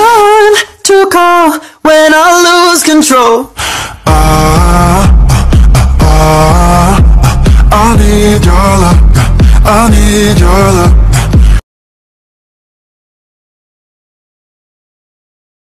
Would to call when I lose control? Ah, ah, ah, I need your love, I need your love